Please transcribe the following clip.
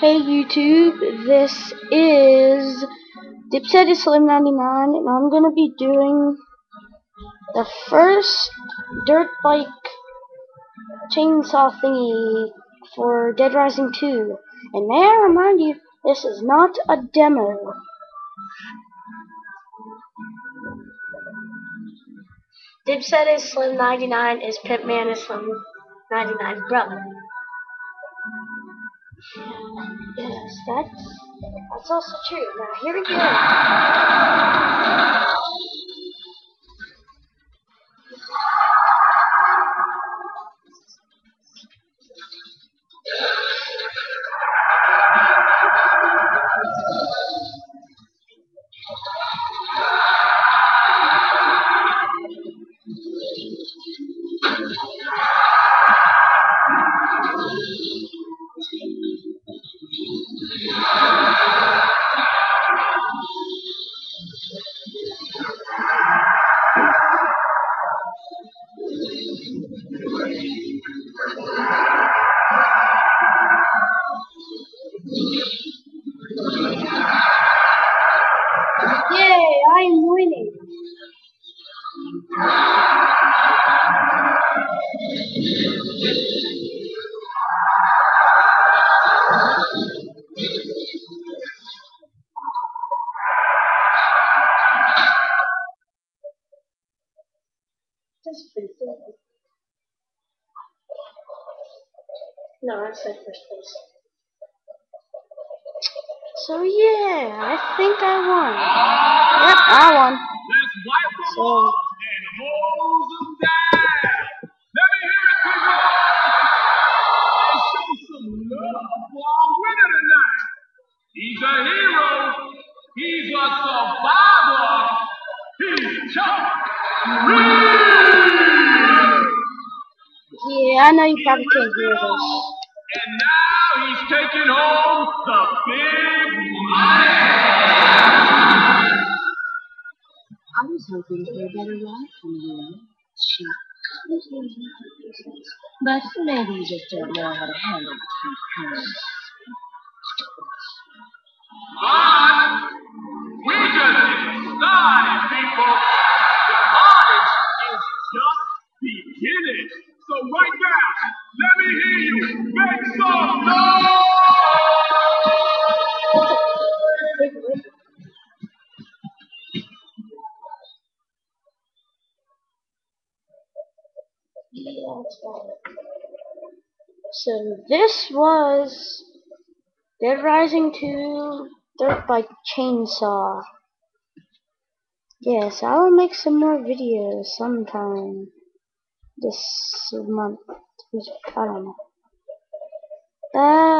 Hey YouTube, this is Dipset is Slim99 and I'm gonna be doing the first dirt bike chainsaw thingy for Dead Rising 2. And may I remind you, this is not a demo. Dipset is Slim99 is Pitman is Slim99's brother. Yes, that's that's also true. Now here we go. Yay, I am winning. Pretty cool. No, I said first place. So yeah, I think I won. I won. Let's wipe them So- off and hose them down. Let me hear it. And show some love for our winner tonight. He's a hero. He's a survivor. He's Chuck. Yeah, I know you probably can't hear this. And now he's taking home the big I was hoping for a better ride from you, Chuck. But maybe you just don't know how to handle the. Colonel. But we just started, people. The party is just beginning. So right now, let me hear you make some noise. So this was Dead Rising 2 Dirt Bike Chainsaw. Yes, I will make some more videos sometime this month. I don't know. Bye.